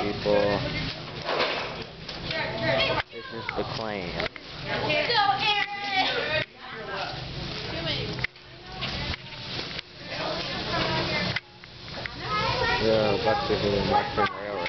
People. This is the claim. Yeah, that's the